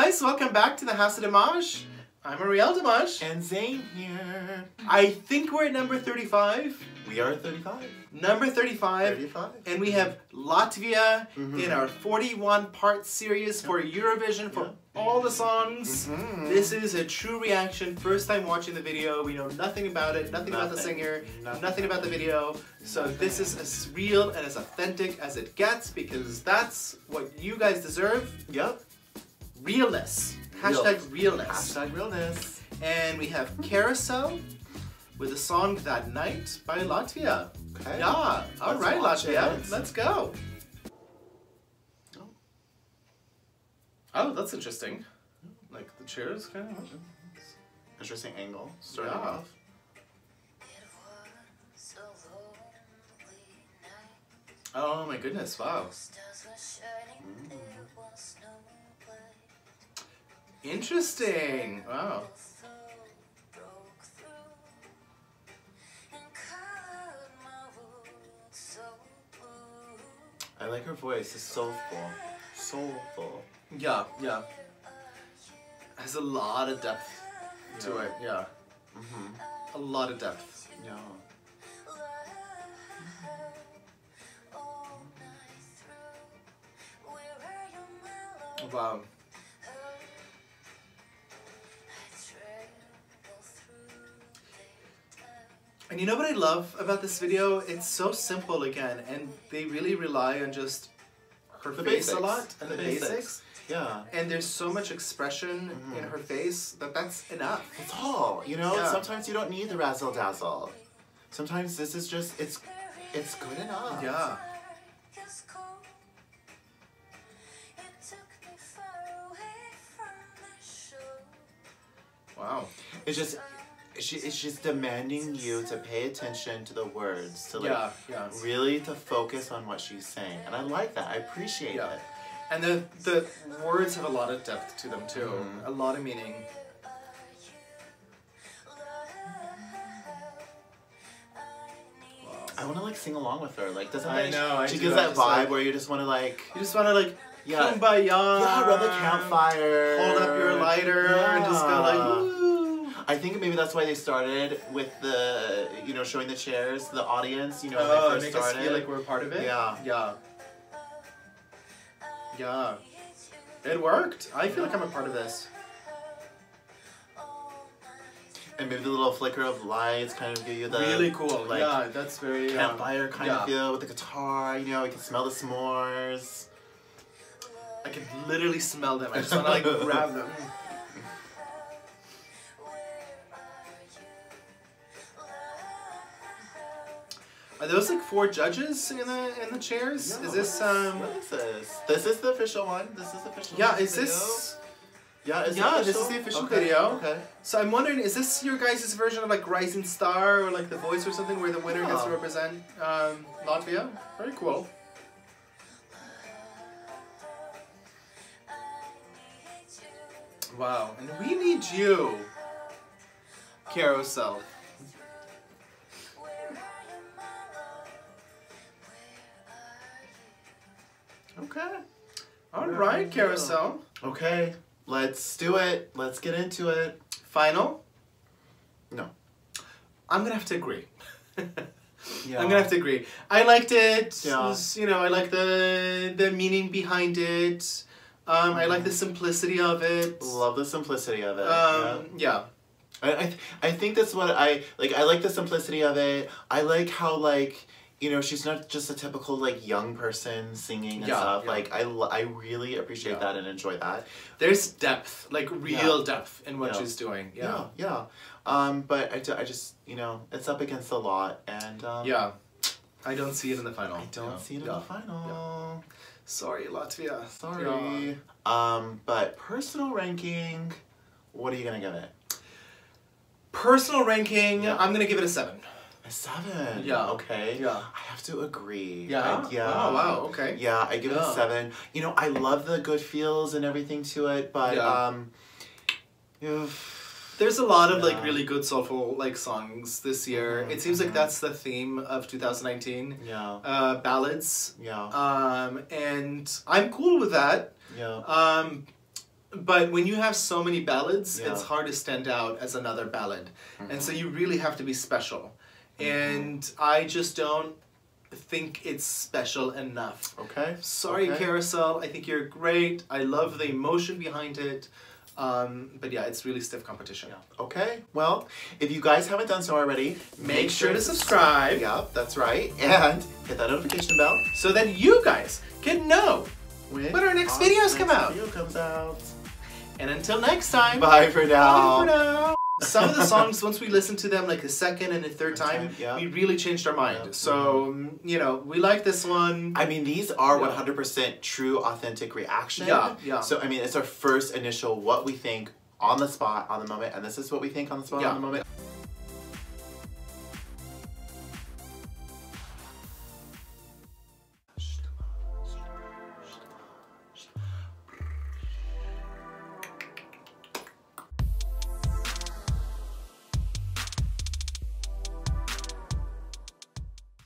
guys, welcome back to the House of DMaaj. I'm Ariel DMaaj. And Zane here. I think we're at number 35. We are 35. Number 35. 35. And we have Latvia Mhm. in our 41 part series for Eurovision for Yeah. all the songs. Mhm. This is a true reaction. First time watching the video. We know nothing about it, nothing, about the singer, Nothing. nothing, about the video. So Nothing. this is as real and as authentic as it gets because that's what you guys deserve. Yep. Realness. Hashtag realness. Hashtag realness. And we have Carousel with the song That Night by Latvia. Okay. Yeah, all Let's right, Latvia, it. let's go. Oh. Oh, that's interesting. Like the chairs, kind of. Interesting angle. Starting Yeah. off. Oh my goodness! Wow, interesting. Wow. I like her voice. It's soulful. Soulful. Yeah, yeah. Has a lot of depth to it. Yeah, Mm-hmm. a lot of depth. Yeah. Wow. And you know what I love about this video? It's so simple again, and they really rely on just her The face basics. a lot and the, The basics. basics. Yeah. And there's so much expression in Mhm. her face that that's enough. It's all. You know. Yeah. Sometimes you don't need the razzle dazzle. Sometimes this is just it's it's good enough. Yeah. Wow. It's just she, just demanding you to pay attention to the words to like Yeah, yeah. really to focus on what she's saying and i like that i appreciate Yeah. it And the the words have a lot of depth to them too. Mhm. A lot of meaning. Wow. i want to like sing along with her like doesn't I know, she do, gives I that vibe like- where you just want to like You just want to like yeah kumbaya. yeah rub the campfire Hold up your lighter and just go like, Yeah. woo. I think maybe that's why they started with the, you know, showing the chairs, the audience, you know, Oh, when they make first us feel like we're a part of it. Yeah. Yeah. Yeah. It worked. I feel like I'm a part of this. and maybe the little flicker of lights kind of give you the really cool. like, yeah, that's very. um, campfire kind yeah. of feel with the guitar. You know, you can smell the s'mores. I can literally smell them. I just want to like grab them. Are those like four judges in the in the chairs? Yeah, is this um? What is this? This is the official one. This is the official. Yeah, is this? Yeah, is Yeah, this is the official Okay, video. Okay. So I'm wondering, is this your guys' version of like Rising Star or like The Voice or something, where the winner gets to represent um, Latvia? Very cool. Wow, and we need you, Carousel. Okay. All Where right. Carousel. Okay. Let's do it. Let's get into it. Final. No. I'm gonna have to agree. Yeah. I'm gonna have to agree. I liked it. Yeah. You know, I like the the meaning behind it. Um, I like the simplicity of it. Love the simplicity of it. yeah. Um, yeah. I, I, th- I think that's what I like. I like the simplicity of it. I like how like you know she's not just a typical like young person singing and Yeah, stuff. yeah. Like I, I really appreciate Yeah. that and enjoy that. There's depth, like real depth in what she's doing. Yeah. Yeah, yeah. Um, but I, ju- I just you know it's up against a lot and um, Yeah. I don't see it in the final. I don't see it in the final. Sorry, Latvia. Sorry. Um, but personal ranking, what are you gonna give it? Personal ranking. I'm gonna give it a seven. A seven. Yeah. Okay. Yeah. I have to agree. Yeah. I- yeah. Oh wow. Okay. Yeah, I give it a seven. You know, I love the good feels and everything to it, but Yeah. um, oof. There's a lot of like really good soulful like songs this year. Mhm, It seems like mhm. that's the theme of 2019. yeah, Uh, ballads. yeah, Um, and I'm cool with that. yeah. Um, But when you have so many ballads, Yeah. it's hard to stand out as another ballad. And Mm-hmm. so you really have to be special. And I just don't think it's special enough. Okay. Sorry, okay. Carousel. I think you're great. I love the emotion behind it. Um, but yeah, it's really stiff competition. Yeah. Okay. Well, if you guys haven't done so already, Make sure to subscribe Yep, that's right. And hit that notification bell. so that you guys can know. When When our next videos come next out. Video comes out. And until next time. Bye for now. Bye for now. Some of the songs, once we listened to them like the second and the third time, time, yeah. we really changed our mind. Yeah. So, mm, you know, we like this one. I mean, these are Yeah. 100% true, authentic reaction. Yeah, yeah. So, I mean, it's our first initial what we think on the spot, on the moment, and this is what we think on the spot, on the moment.